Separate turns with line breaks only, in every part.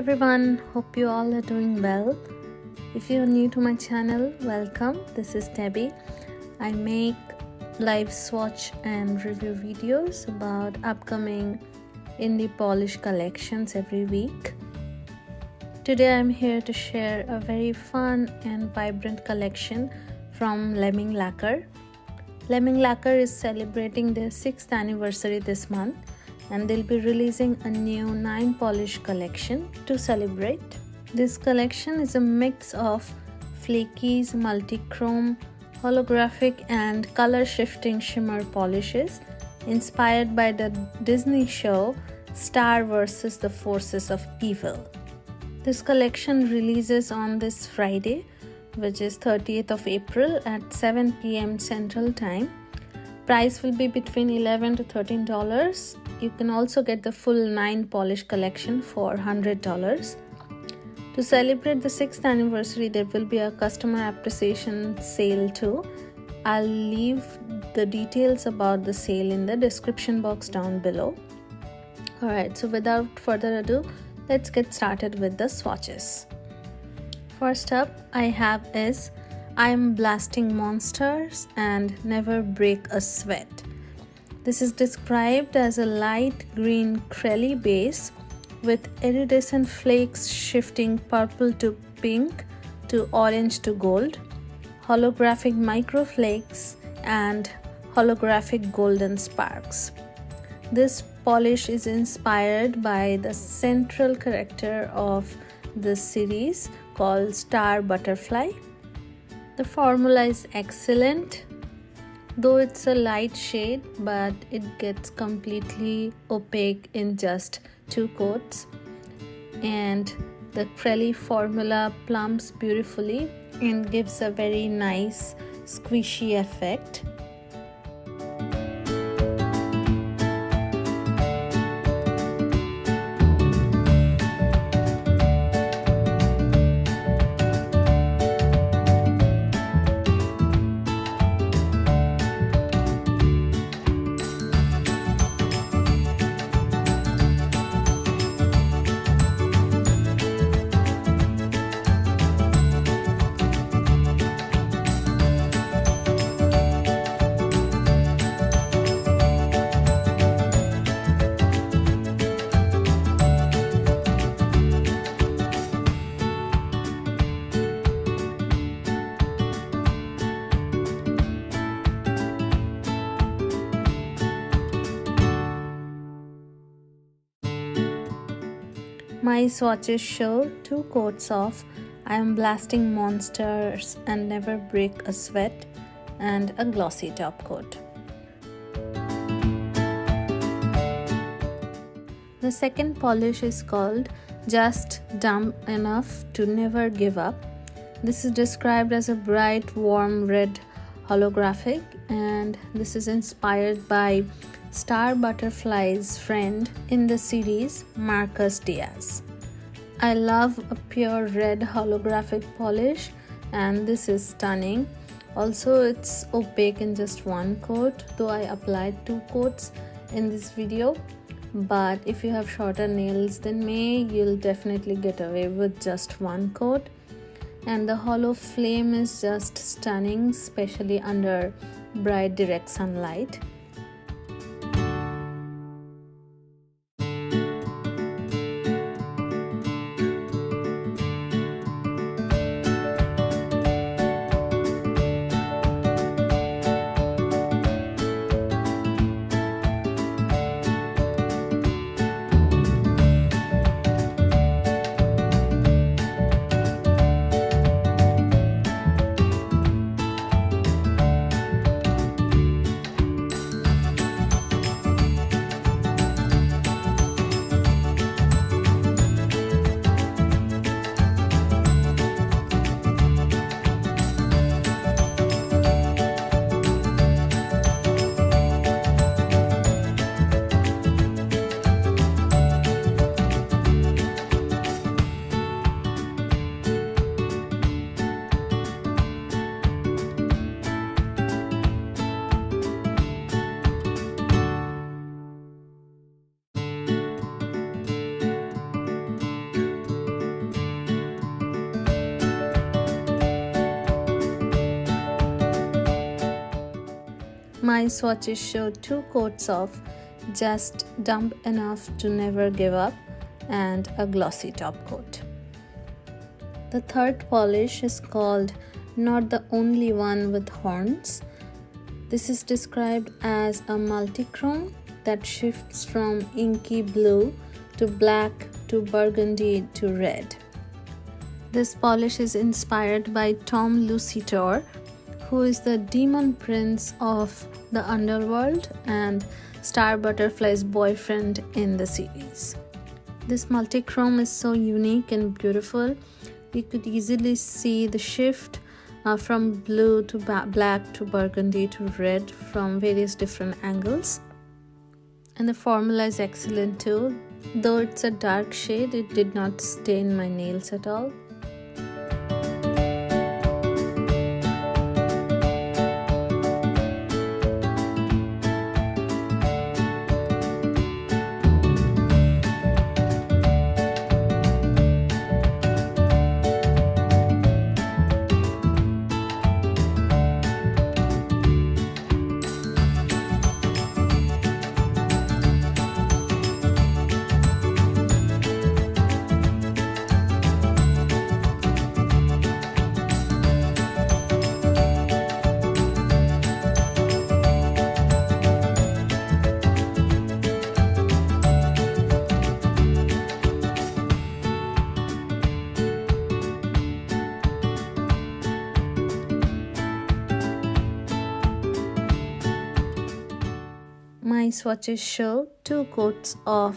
everyone, hope you all are doing well. If you're new to my channel, welcome. This is Debi. I make live swatch and review videos about upcoming indie polish collections every week. Today I'm here to share a very fun and vibrant collection from Lemming Lacquer. Lemming Lacquer is celebrating their 6th anniversary this month and they'll be releasing a new 9 polish collection to celebrate. This collection is a mix of flakies, multi-chrome, holographic and color shifting shimmer polishes inspired by the Disney show Star vs. the Forces of Evil. This collection releases on this Friday, which is 30th of April at 7 pm Central Time. Price will be between 11 to 13 dollars you can also get the full 9 polish collection for $100. To celebrate the 6th anniversary, there will be a customer appreciation sale too. I'll leave the details about the sale in the description box down below. Alright, so without further ado, let's get started with the swatches. First up, I have is I'm Blasting Monsters and Never Break a Sweat. This is described as a light green crelly base with iridescent flakes shifting purple to pink to orange to gold, holographic microflakes, and holographic golden sparks. This polish is inspired by the central character of the series called Star Butterfly. The formula is excellent though it's a light shade but it gets completely opaque in just two coats. And the Crelly formula plumps beautifully and gives a very nice squishy effect My swatches show two coats of I am blasting monsters and never break a sweat and a glossy top coat. The second polish is called Just Dumb Enough to Never Give Up. This is described as a bright, warm red holographic, and this is inspired by Star Butterfly's friend in the series, Marcus Diaz. I love a pure red holographic polish and this is stunning. Also, it's opaque in just one coat, though I applied two coats in this video. But if you have shorter nails than me, you'll definitely get away with just one coat. And the holo flame is just stunning, especially under bright direct sunlight. My swatches show two coats of just dumb enough to never give up and a glossy top coat. The third polish is called Not the Only One with Horns. This is described as a multichrome that shifts from inky blue to black to burgundy to red. This polish is inspired by Tom Lucitor, who is the demon prince of the underworld and Star Butterfly's boyfriend in the series. This multichrome is so unique and beautiful. You could easily see the shift uh, from blue to black to burgundy to red from various different angles. And the formula is excellent too. Though it's a dark shade, it did not stain my nails at all. My swatches show two coats of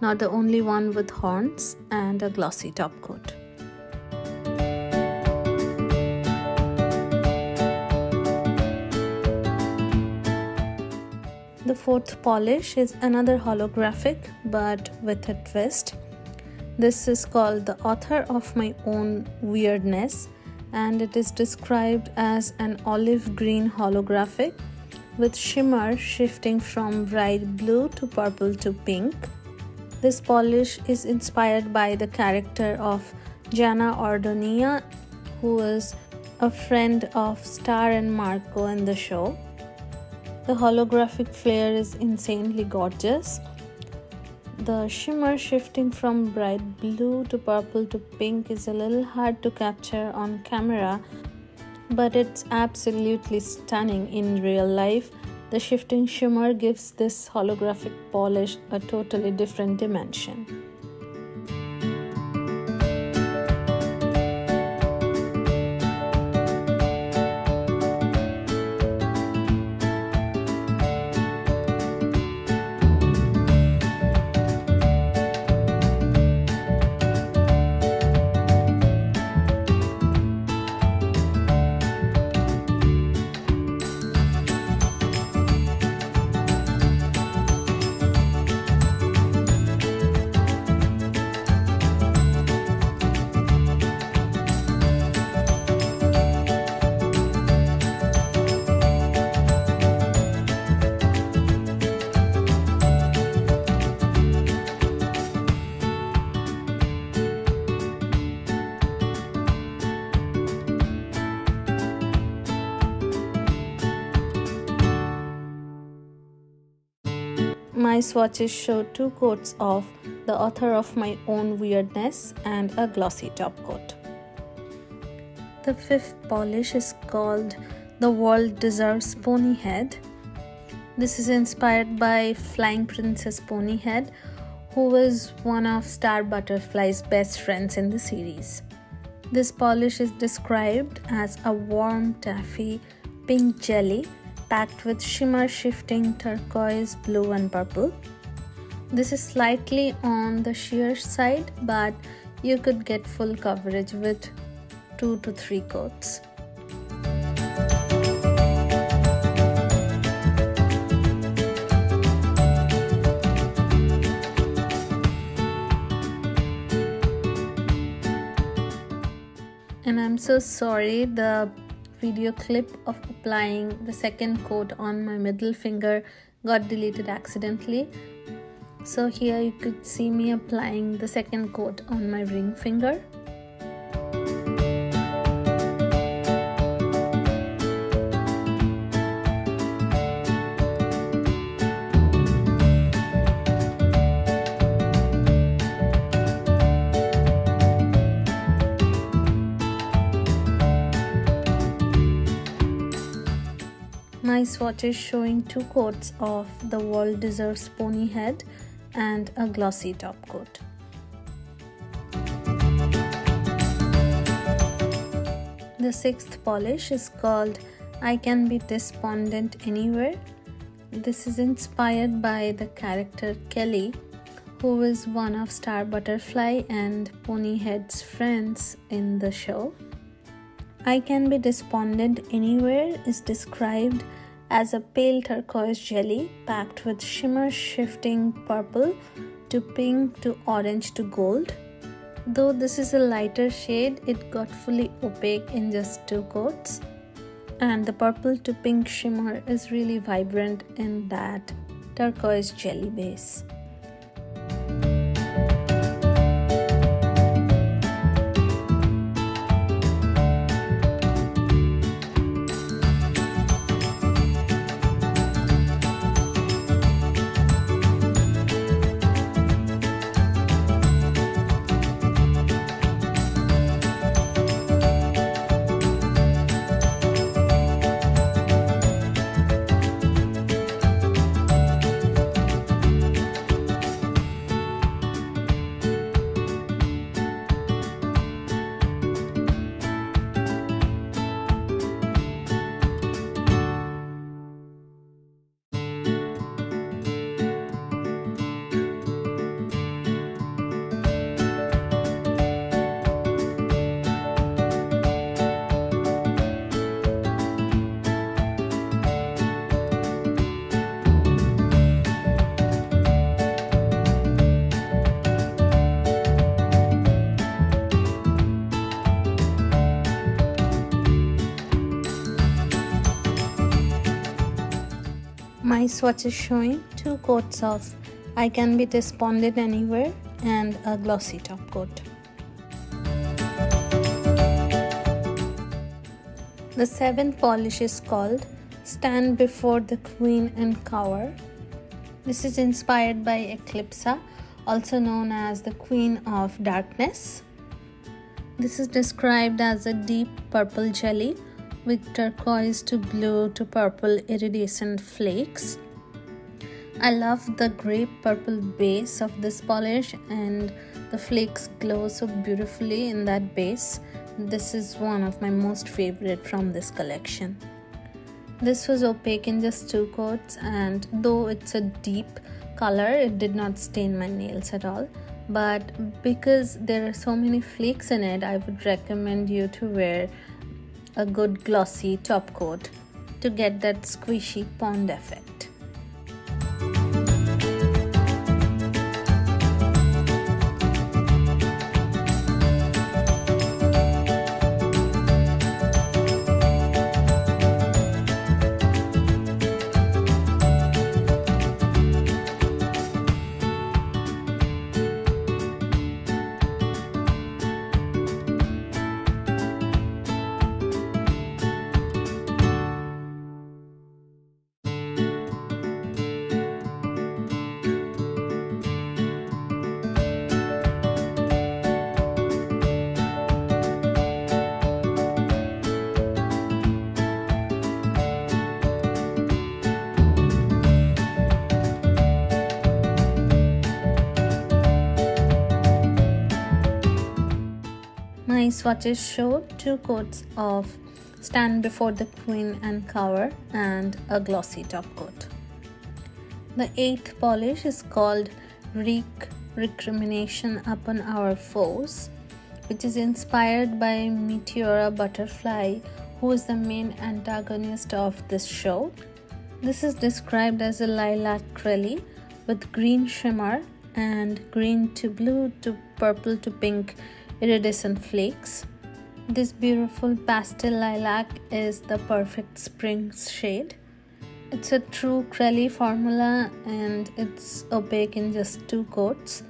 not the only one with horns and a glossy top coat. The fourth polish is another holographic but with a twist. This is called the author of my own weirdness and it is described as an olive green holographic with shimmer shifting from bright blue to purple to pink. This polish is inspired by the character of Janna Ordonia, who is a friend of Star and Marco in the show. The holographic flare is insanely gorgeous. The shimmer shifting from bright blue to purple to pink is a little hard to capture on camera but it's absolutely stunning in real life. The shifting shimmer gives this holographic polish a totally different dimension. My swatches show two coats of the author of my own weirdness and a glossy top coat. The fifth polish is called The World Deserves Ponyhead. This is inspired by Flying Princess Ponyhead, who was one of Star Butterfly's best friends in the series. This polish is described as a warm taffy pink jelly packed with shimmer shifting turquoise, blue and purple. This is slightly on the sheer side but you could get full coverage with 2 to 3 coats. and I'm so sorry the video clip of applying the second coat on my middle finger got deleted accidentally. So here you could see me applying the second coat on my ring finger Is showing two coats of the World Deserves Pony Head and a glossy top coat. The sixth polish is called I Can Be Despondent Anywhere. This is inspired by the character Kelly, who is one of Star Butterfly and Ponyhead's friends in the show. I Can Be Despondent Anywhere is described as a pale turquoise jelly packed with shimmer shifting purple to pink to orange to gold. Though this is a lighter shade, it got fully opaque in just two coats. And the purple to pink shimmer is really vibrant in that turquoise jelly base. My swatch is showing two coats of I Can Be Despondent Anywhere and a glossy top coat. The seventh polish is called Stand Before the Queen and Cower. This is inspired by Eclipsa, also known as the Queen of Darkness. This is described as a deep purple jelly with turquoise to blue to purple iridescent flakes. I love the grape purple base of this polish and the flakes glow so beautifully in that base. This is one of my most favorite from this collection. This was opaque in just two coats and though it's a deep color it did not stain my nails at all but because there are so many flakes in it I would recommend you to wear a good glossy top coat to get that squishy pond effect. Swatches show two coats of Stand Before the Queen and Cower and a glossy top coat. The eighth polish is called Wreak Recrimination Upon Our Foes, which is inspired by Meteora Butterfly, who is the main antagonist of this show. This is described as a lilac crelly with green shimmer and green to blue to purple to pink iridescent flakes. This beautiful pastel lilac is the perfect spring shade. It's a true Crelly formula and it's opaque in just two coats.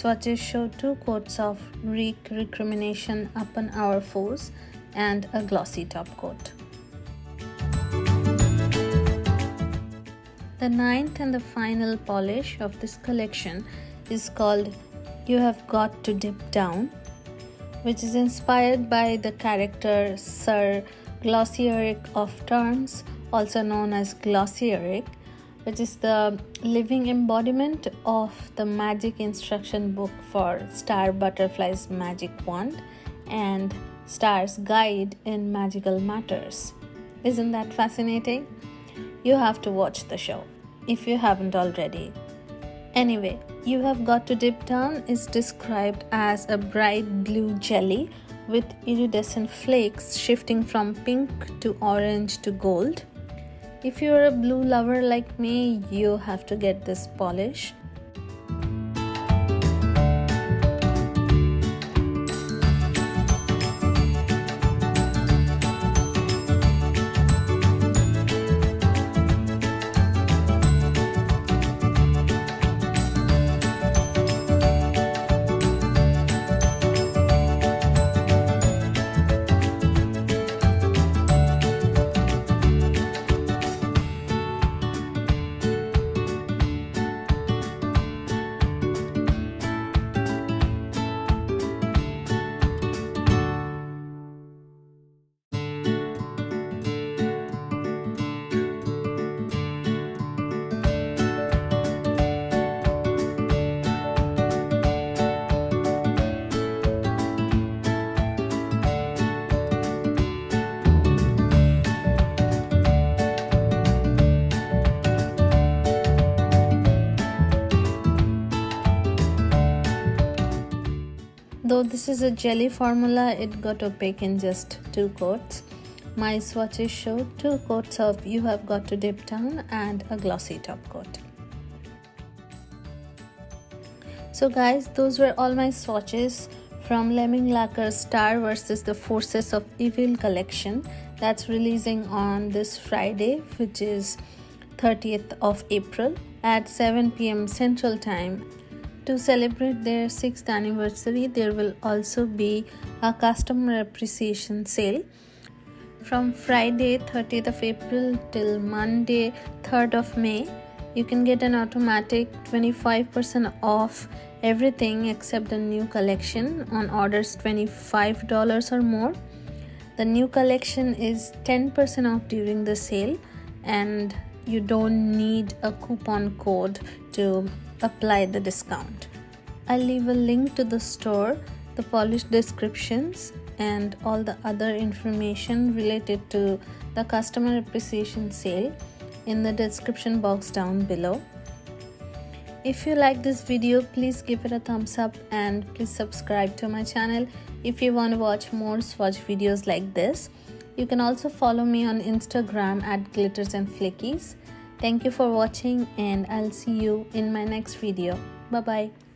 Swatches show two coats of wreak recrimination upon our foes and a glossy top coat. The ninth and the final polish of this collection is called You Have Got to Dip Down, which is inspired by the character Sir Glossaryck of Terms, also known as Glossaryck, which is the living embodiment of the magic instruction book for Star Butterfly's magic wand and Star's guide in magical matters. Isn't that fascinating? You have to watch the show if you haven't already. Anyway, You Have Got to Dip Down is described as a bright blue jelly with iridescent flakes shifting from pink to orange to gold if you're a blue lover like me, you have to get this polish. Is a jelly formula, it got opaque in just two coats. My swatches show two coats of You Have Got to Dip Down and a glossy top coat. So guys, those were all my swatches from Lemming Lacquer Star versus the Forces of Evil collection that's releasing on this Friday, which is 30th of April at 7 pm Central Time to celebrate their 6th anniversary, there will also be a customer appreciation sale from Friday 30th of April till Monday 3rd of May. You can get an automatic 25% off everything except the new collection on orders $25 or more. The new collection is 10% off during the sale, and you don't need a coupon code to apply the discount. I'll leave a link to the store, the polished descriptions, and all the other information related to the customer appreciation sale in the description box down below. If you like this video, please give it a thumbs up and please subscribe to my channel if you want to watch more swatch videos like this. You can also follow me on Instagram at glitters and flakies. Thank you for watching and I'll see you in my next video. Bye bye.